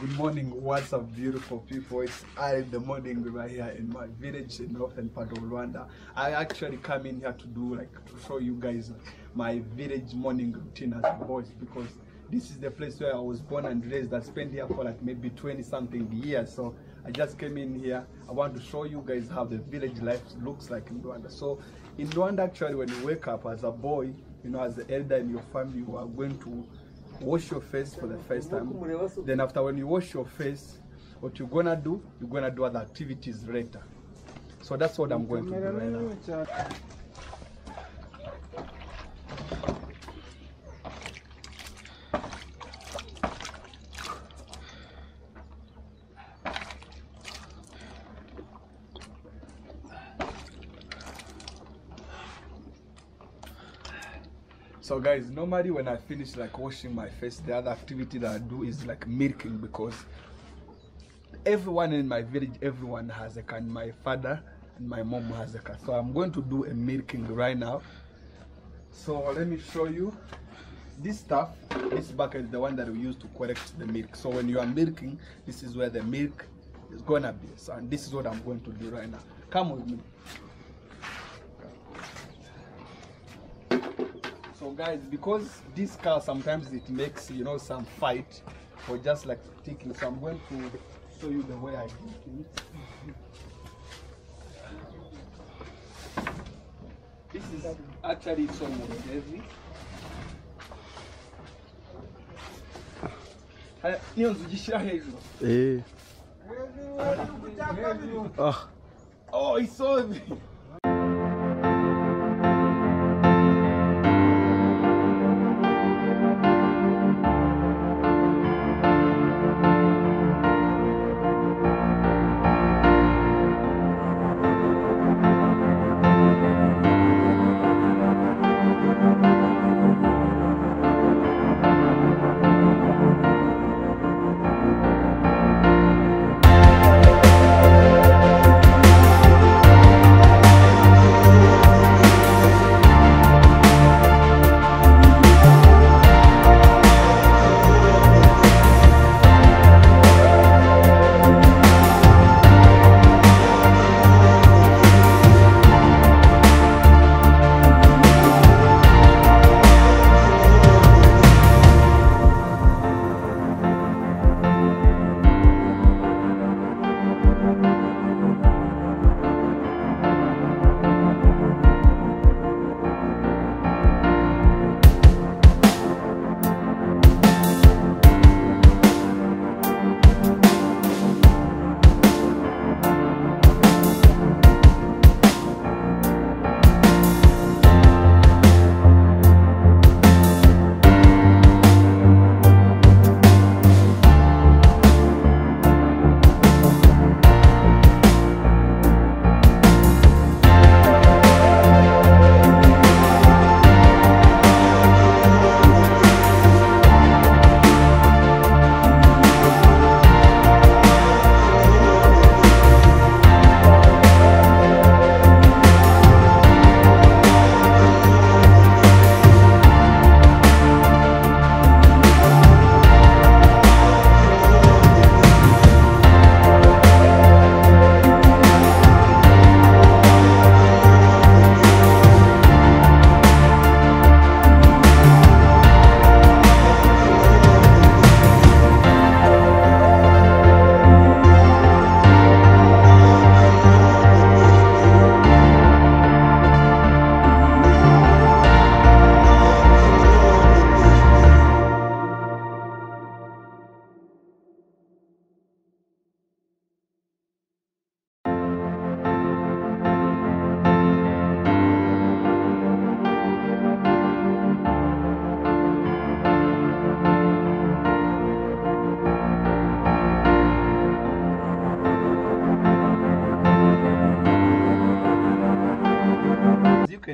Good morning, what's up, beautiful people? It's early in the morning right here in my village in northern part of Rwanda. I actually come in here to do like to show you guys my village morning routine as a boy because this is the place where I was born and raised. I spent here for like maybe 20 something years. So I just came in here. I want to show you guys how the village life looks like in Rwanda. So in Rwanda, actually, when you wake up as a boy, you know, as the elder in your family, you are going to wash your face for the first time. Then after when you wash your face, what you're gonna do, you're gonna do other activities later. So that's what I'm going to do right now. So guys, normally when I finish like washing my face, the other activity that I do is like milking because everyone in my village, everyone has a can. My father and my mom has a cat. So I'm going to do a milking right now. So let me show you this stuff. This bucket is the one that we use to collect the milk. So when you are milking, this is where the milk is gonna be. So and this is what I'm going to do right now. Come with me. So guys, because this car sometimes it makes you know some fight or just like ticking. So I'm going to show you the way I do it. This is actually it's almost heavy. Haya, Niyo nzu gishyira hejuru. Eh. Ah. Oh, it's so heavy.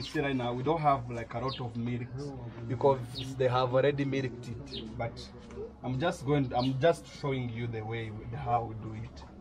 Can see right now, we don't have like a lot of milk because they have already milked it. But I'm just going, I'm just showing you the way how we do it.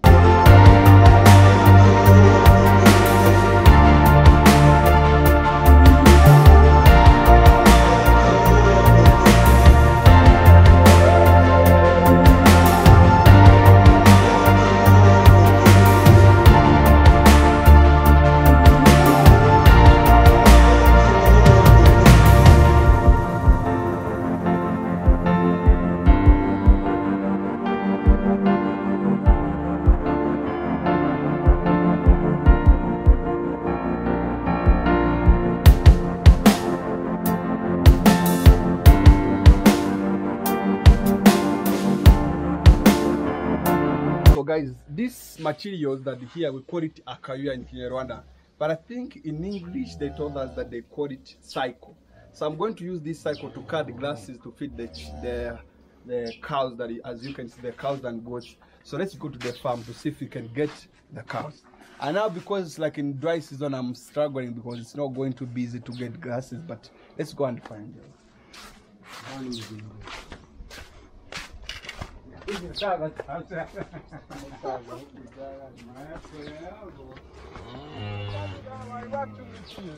Guys, these materials that here we call it akayuya in Kinyarwanda, but I think in English they told us that they call it cycle. So I'm going to use this cycle to cut the grasses to feed the the the cows that as you can see the cows and goats. So let's go to the farm to see if we can get the cows. And now because it's like in dry season, I'm struggling because it's not going to be easy to get grasses. But let's go and find them.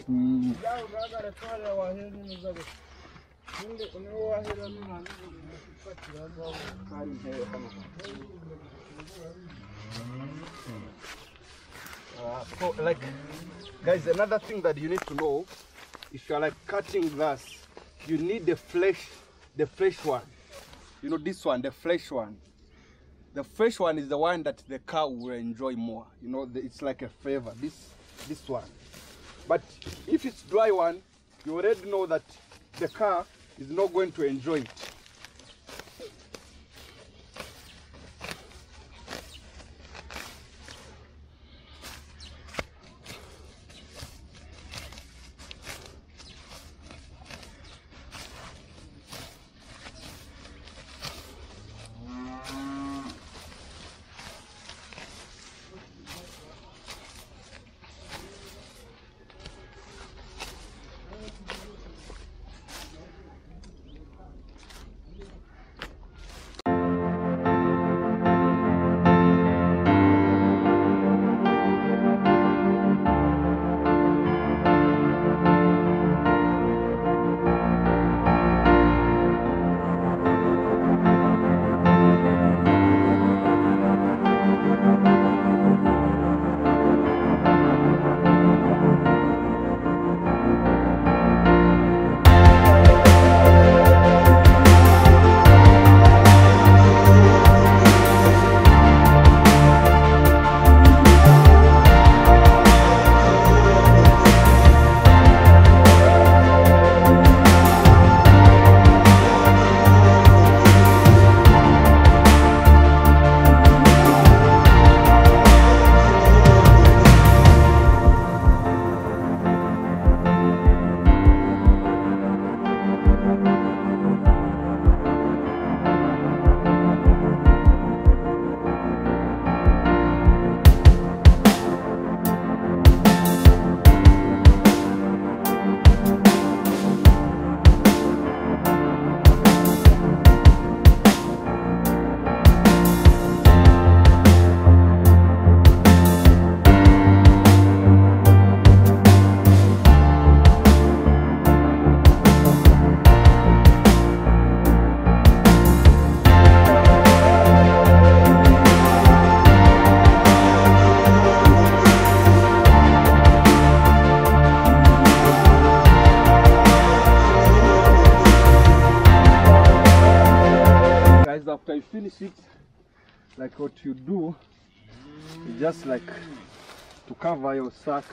Mm. Uh, so like guys another thing that you need to know if you're like cutting grass you need the flesh the fresh one you know this one the fresh one. The fresh one is the one that the cow will enjoy more. You know the, it's like a flavor this this one. But if it's dry one you already know that the cow is not going to enjoy it just like to cover your sack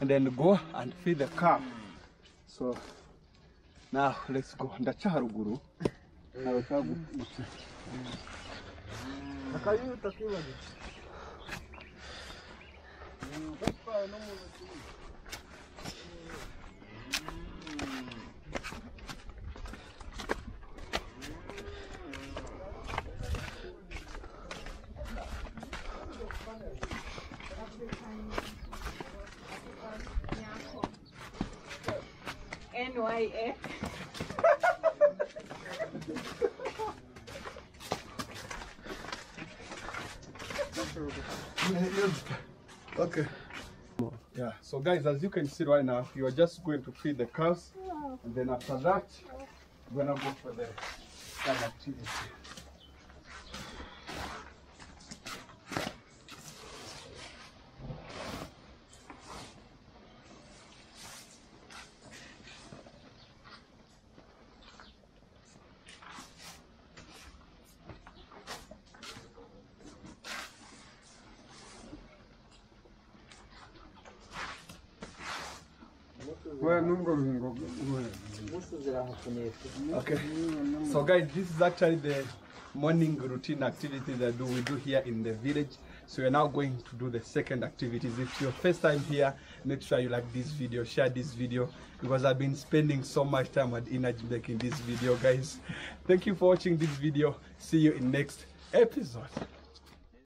and then go and feed the calf. so now let's go. Ndaca haruguru Okay. Yeah, so guys, as you can see right now, you are just going to feed the cows, and then after that, we're gonna go for the activity. Okay. So guys, this is actually the morning routine activities that do we do here in the village. So we're now going to do the second activities. If it's your first time here, make sure you like this video, share this video because I've been spending so much time at energy making this video, guys. Thank you for watching this video. See you in next episode.